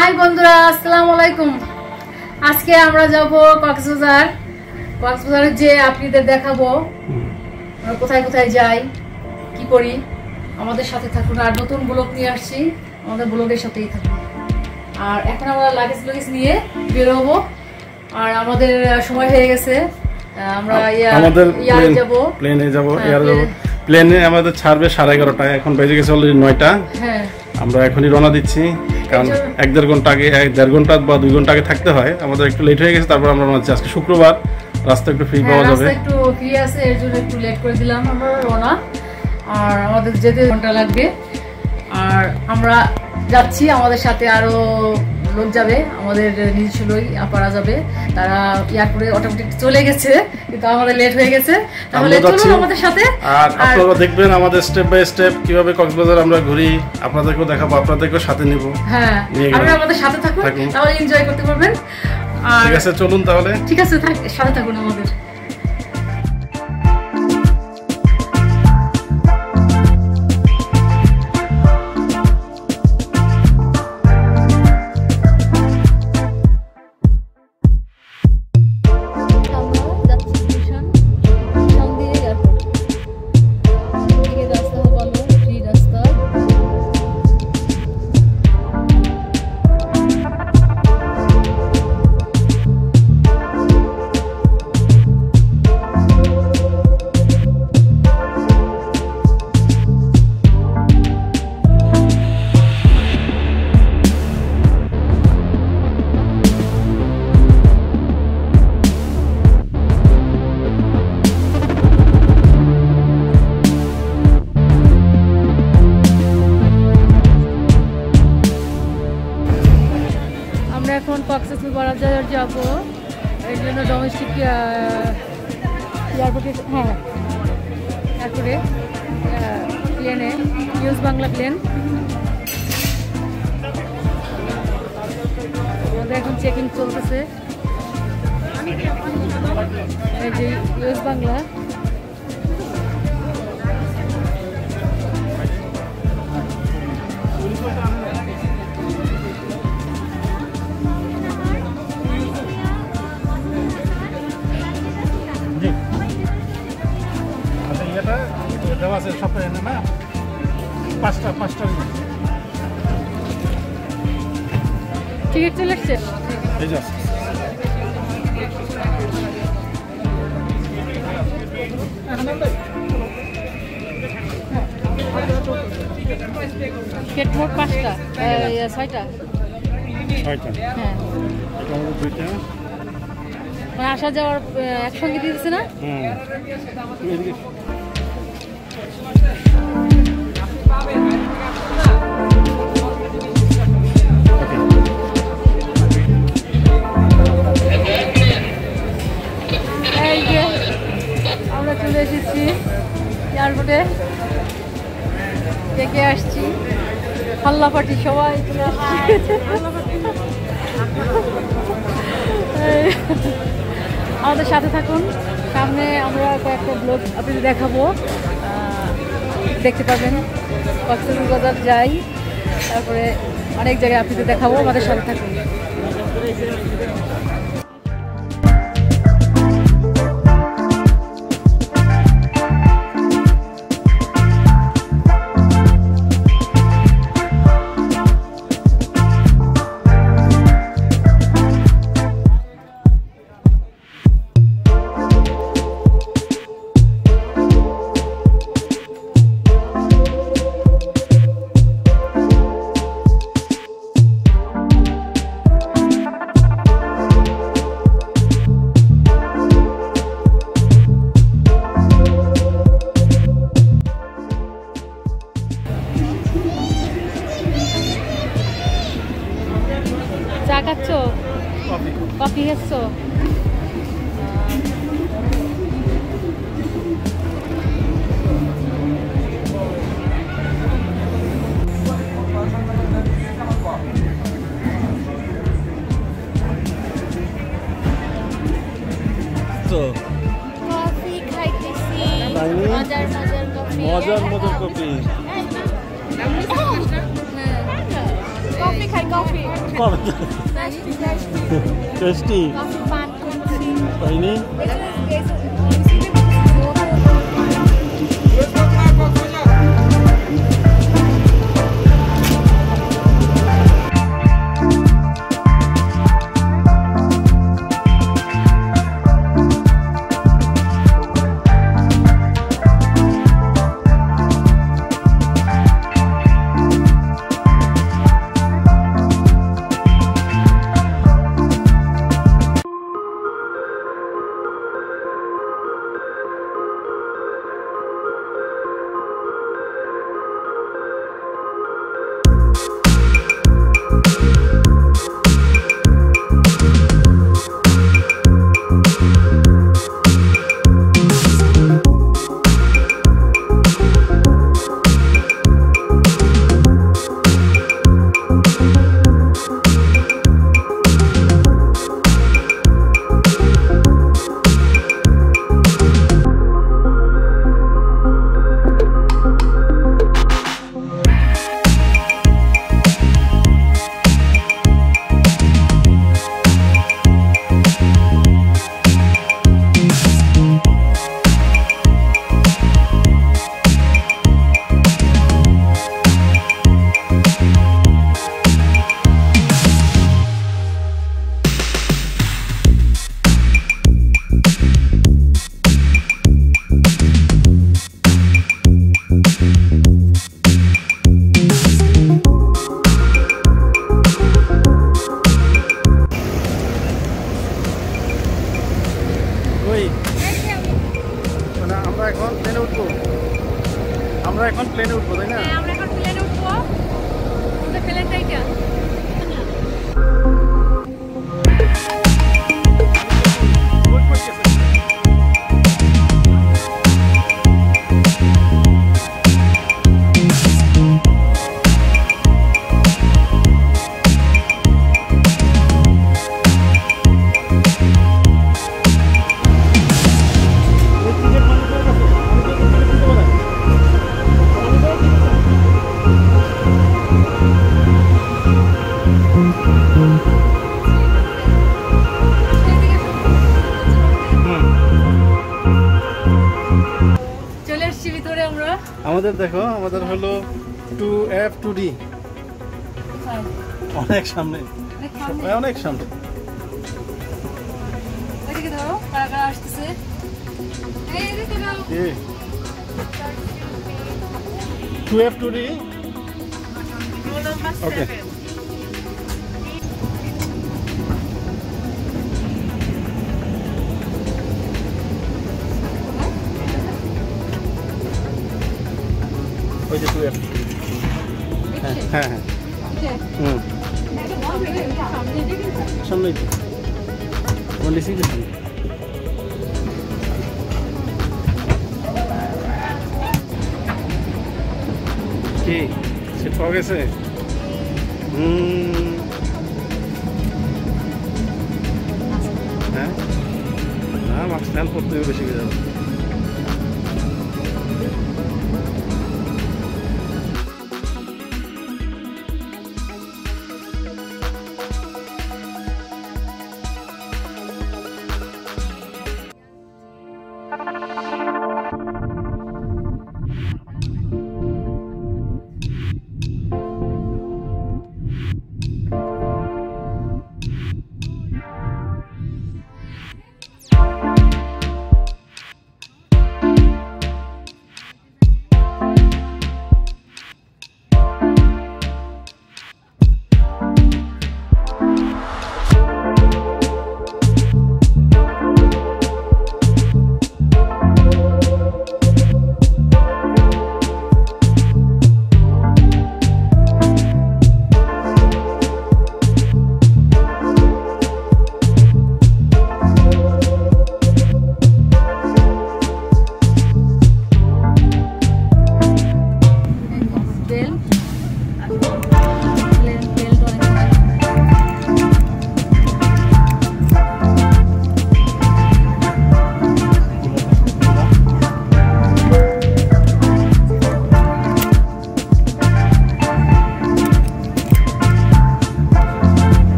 High বন্ধুরা আসসালামু আলাইকুম। আজকে আমরা যাব কক্সবাজার। কক্সবাজারে যে আপনাদের দেখাবো আমরা কোথায় কোথায় যাই কি করি আমাদের সাথে থাকুন। আর নতুন ব্লগ নিয়ে আসছি আমাদের ব্লগের সাথেই থাকুন। আর এখন আমরা লাগেজ লাগেজ নিয়ে বেরোবো। আর আমাদের সময় হয়ে গেছে। আমরা ইয়ার আমাদের যাব। প্লেনে যাব এয়ার যাব। প্লেনে। প্লেনে আমাদের ছাড়বে সাড়ে এগারোটায়। এখন বেজে গেছে অলরেডি নয়টা। হ্যাঁ। আমরা এখনই রওনা দিচ্ছি কারণ এক দেড় ঘণ্টা আগে এক দেড় ঘণ্টা বা দুই ঘণ্টা আগে থাকতে হয়। আমাদের একটু লেট হয়ে গেছে তারপর আমরা রওনা দিচ্ছি। আজকে শুক্রবার রাস্তা একটু ফ্রি হ্যাঁ, পাওয়া যাবে। একটু ফ্রি আছে এর জন্য একটু লেট করে দিলাম আমরা রওনা। আর আমাদের যেতে ঘণ্টা লাগবে। আর আমরা যাচ্ছি আমাদের সাথে আরও লোক যাবে আমাদের নিজস্ব লোক আপারা যাবে। তারা এয়ারপোর্টে অটোমেটিক চলে গেছে কিন্তু আমাদের লেট হয়ে গেছে। তাহলে চলুন আমাদের সাথে। আর আপনারা দেখবেন আমাদের স্টেপ বাই স্টেপ কীভাবে কক্সবাজার আমরা ঘুরি আপনাদেরকেও দেখাবো আপনাদেরকেও সাথে নিব। হ্যাঁ আপনারা আমাদের সাথে থাকুন। তাহলে এনজয় করতে পারবেন। আর ঠিক আছে চলুন তাহলে। ঠিক আছে সাথে থাকুন আমাদের। যাব। এর জন্য ডোমেস্টিক এয়ারপোর্টে হ্যাঁ এয়ারপোর্টে প্লেনে নিউজ বাংলা প্লেন আমাদের এখন চেকিং চলতেছে। এই যে ইউজ বাংলা। এসছে এই যা টিকিট মোট পাঁচটা ছয়টা। ছয়টা। হ্যাঁ। দুইটা। মানে আসা যাওয়ার একসঙ্গে দিয়ে দিচ্ছে না? হুম। চলে এসেছি এয়ারপোর্টে। দেখে আসছি। হাল্লা পাটি সবাই চলে আসছি। আমাদের সাথে থাকুন। সামনে আমরা কয়েকটা ব্লগ আপনাদের দেখাবো। দেখতে পাবেন। কক্সবাজার যাই। তারপরে অনেক জায়গায় আপনাদের দেখাবো। আমাদের সাথে থাকুন। कौन? टेस्टी भाई ने ওই মানে আমরা এখন প্লেনে উঠবো। আমরা এখন প্লেনে উঠবো, তাই না? আমরা এখন প্লেনে উঠবো। আমাদের আমাদের দেখো আমাদের হলো টু এফ টু ডি অনেক সামনে। অনেক সামনে। Two F two D okay যে এফ হ্যাঁ হ্যাঁ হ্যাঁ। হুম। সামনেই তো। লিসি দিচ্ছি কি? সিট পাওয়া গেছে হুম। হ্যাঁ? না, মাস্ক হেল্প করতে বেশি করে।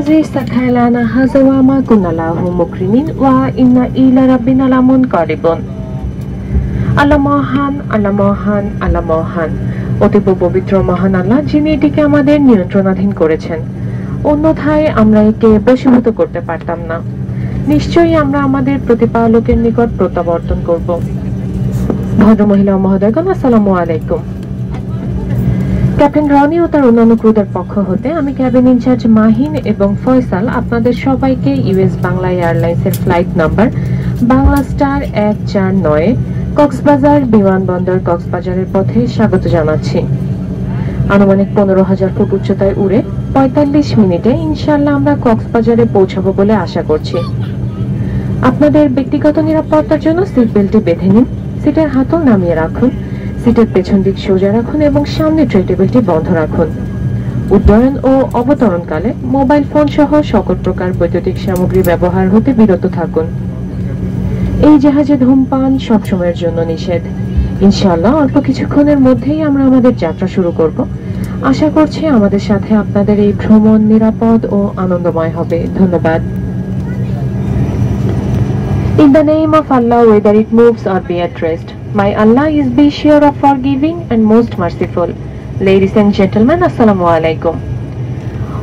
الذي سخر لنا هذا وما كنا له مقرنين وإنا إلى ربنا لمنقلبون আল্লাহ মহান আল্লাহ মহান আল্লাহ মহান অতীব পবিত্র মহান আল্লাহ যিনি এটিকে আমাদের নিয়ন্ত্রণাধীন করেছেন অন্যথায় আমরা একে বশীভূত করতে পারতাম না নিশ্চয়ই আমরা আমাদের প্রতিপালকের নিকট প্রত্যাবর্তন করব ভদ্র মহিলা ও মহোদয়গণ আসসালামু আলাইকুম ক্যাপ্টেন রনি ও তার অন্যান্য ক্রুদের পক্ষ হতে আমি ক্যাবিন ইনচার্জ মাহিন এবং ফয়সাল আপনাদের সবাইকে ইউএস বাংলা এয়ারলাইন্সের ফ্লাইট নাম্বার বাংলা স্টার এক চার নয়ে, কক্সবাজার বিমানবন্দর কক্সবাজারের পথে স্বাগত জানাচ্ছি। আনুমানিক পনেরো হাজার ফুট উচ্চতায় উড়ে পঁয়তাল্লিশ মিনিটে ইনশাল্লাহ আমরা কক্সবাজারে পৌঁছাবো বলে আশা করছি। আপনাদের ব্যক্তিগত নিরাপত্তার জন্য সিট বেল্টটি বেঁধে নিন, সিটের হাতল নামিয়ে রাখুন সিটের পেছন দিক সোজা রাখুন এবং সামনে ট্রে টেবিলটি বন্ধ রাখুন। উড্ডয়ন ও অবতরণকালে মোবাইল ফোন সহ সকল প্রকার বৈদ্যুতিক সামগ্রী ব্যবহার হতে বিরত থাকুন। এই জাহাজে ধূমপান সবসময়ের জন্য নিষেধ। ইনশাল্লাহ অল্প কিছুক্ষণের মধ্যেই আমরা আমাদের যাত্রা শুরু করব। আশা করছি আমাদের সাথে আপনাদের এই ভ্রমণ নিরাপদ ও আনন্দময় হবে। ধন্যবাদ। In the name of Allah, whether it moves or be at rest, My Allah is be sure of forgiving and most merciful. Ladies and gentlemen, Assalamu alaikum.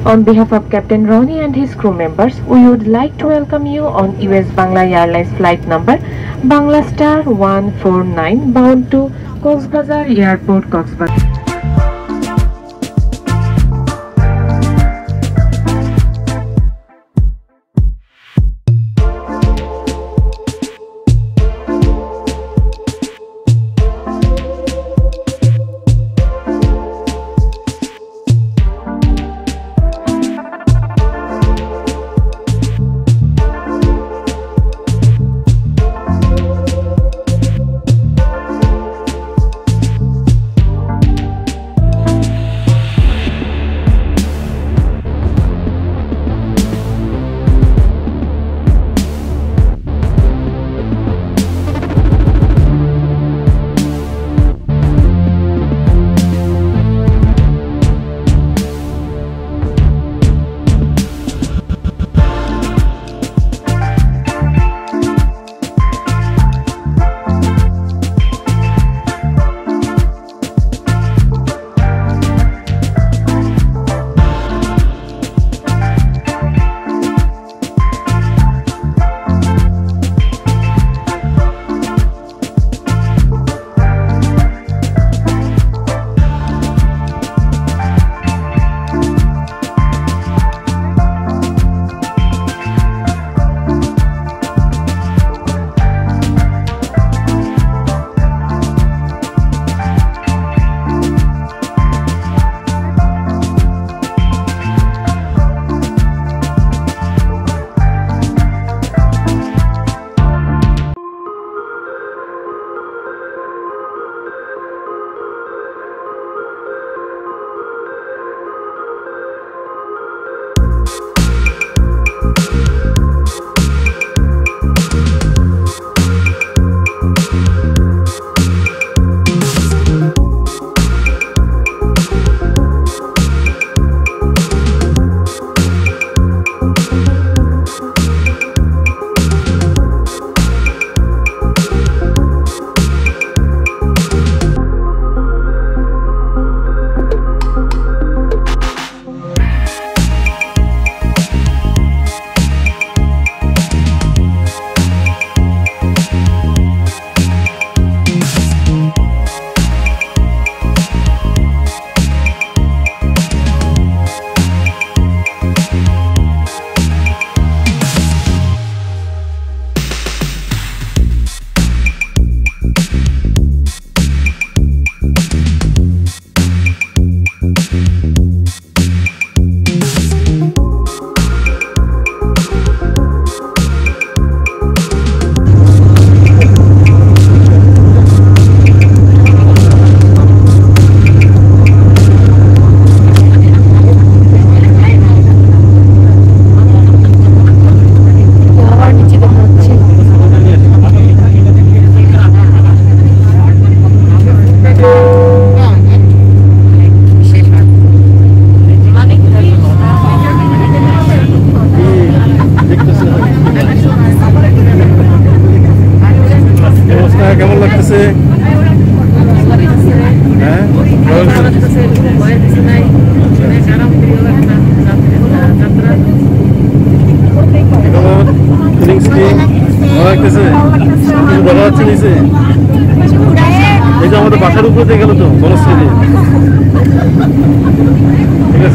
On behalf of Captain Ronnie and his crew members, we would like to welcome you on US Bangla Airlines flight number Bangla Star 149 bound to Cox's Bazar Airport, Cox's Bazar.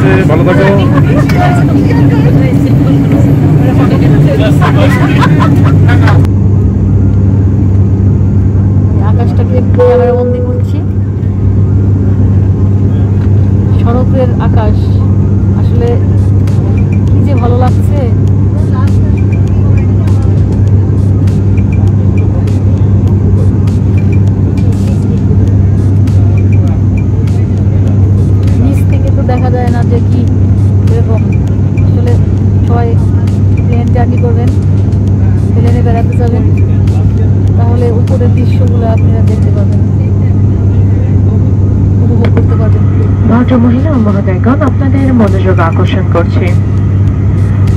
আছে ভালো থাকো। আকাশটাকে আকাশ আসলে কি যে ভালো লাগছে? না যে কি এরকম। আসলে সবাই ট্রেন জার্নি করবেন প্লেনে বেড়াতে যাবেন, তাহলে উপরের দৃশ্যগুলো আপনারা দেখতে পাবেন, উপভোগ করতে ও মহোদয়গণ, আপনাদের মনোযোগ আকর্ষণ করছে।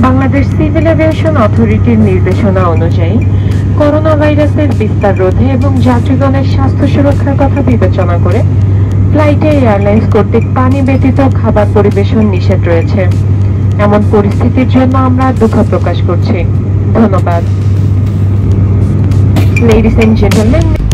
বাংলাদেশ সিভিল এভিয়েশন অথরিটির নির্দেশনা অনুযায়ী করোনা ভাইরাসের বিস্তার রোধে এবং যাত্রীগণের স্বাস্থ্য সুরক্ষার কথা বিবেচনা করে ফ্লাইটে এয়ারলাইন্স কর্তৃক পানি ব্যতীত খাবার পরিবেশন নিষেধ রয়েছে। এমন পরিস্থিতির জন্য আমরা দুঃখ প্রকাশ করছি। ধন্যবাদ। And gentlemen,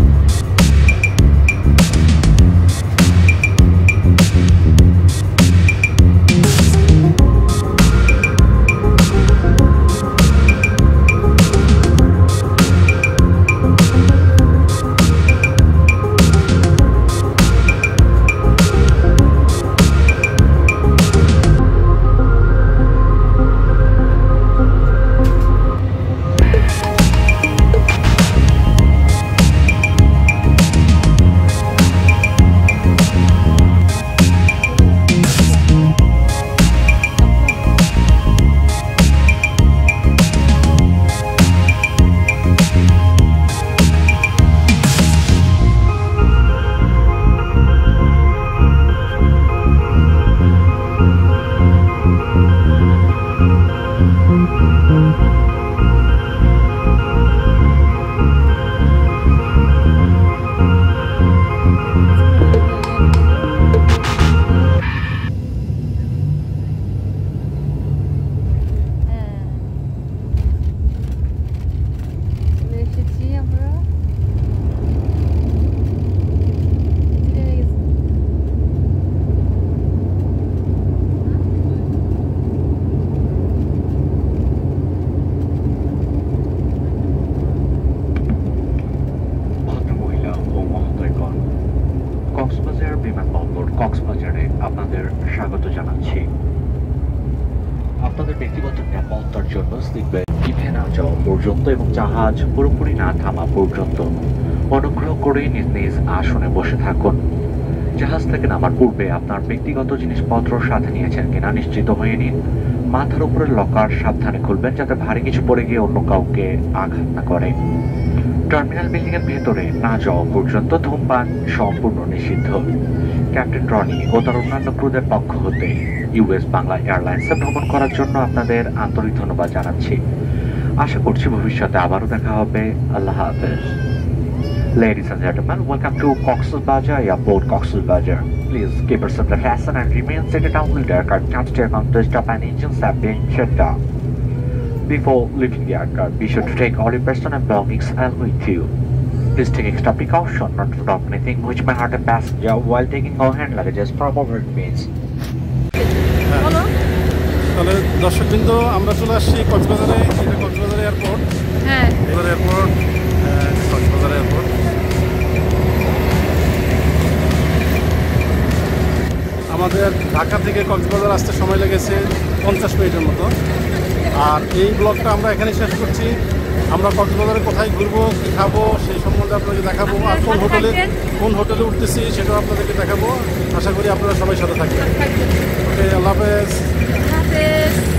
যাওয়া এবং জাহাজ পুরোপুরি না থামা পর্যন্ত অনুগ্রহ করে নিজ নিজ আসনে বসে থাকুন। জাহাজ থেকে নামার পূর্বে আপনার ব্যক্তিগত জিনিসপত্র সাথে নিয়েছেন কিনা নিশ্চিত হয়ে নিন। মাথার উপরে লকার সাবধানে খুলবেন যাতে ভারী কিছু পড়ে গিয়ে অন্য কাউকে আঘাত না করে। টার্মিনাল বিল্ডিং এর ভেতরে না যাওয়া পর্যন্ত ধূমপান সম্পূর্ণ নিষিদ্ধ। ক্যাপ্টেন রনি ও তার অন্যান্য ক্রুদের পক্ষ হতে ইউএস বাংলা এয়ারলাইন্সে ভ্রমণ করার জন্য আপনাদের আন্তরিক ধন্যবাদ জানাচ্ছি। আশা করছি ভবিষ্যতে আবারও দেখা হবে আল্লাহ হাফেজ Ladies and gentlemen, welcome to Cox's Bazar Airport, Cox's Bazar. Please keep yourself the fasten and remain seated until the aircraft comes to a complete stop and engines have been shut down. Before leaving the aircraft, be sure to take all your personal belongings along with you. Please take extra precaution not to drop anything which may hurt a passenger while taking all hand luggages from overhead bins. বলো তাহলে দর্শক দর্শকবৃন্দ আমরা চলে আসছি কক্সবাজারে এটা Cox's Bazar airport. হ্যাঁ। Airport Cox's Bazar airport. আমাদের ঢাকা থেকে কক্সবাজার আসতে সময় লেগেছে পঞ্চাশ মিনিটের মতো। আর এই ব্লগটা আমরা এখানে শেষ করছি। আমরা কক্সবাজারে কোথায় ঘুরবো কী খাব সেই সম্বন্ধে আপনাকে দেখাবো। আর কোন হোটেলে কোন হোটেলে উঠতেছি সেটাও আপনাদেরকে দেখাবো। আশা করি আপনারা সবাই সাথে থাকবেন। ওকে আল্লাহ হাফেজ। হাফেজ